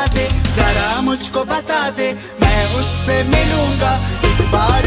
बता दे। जरा मुझको बता दे मैं उससे मिलूँगा एक बार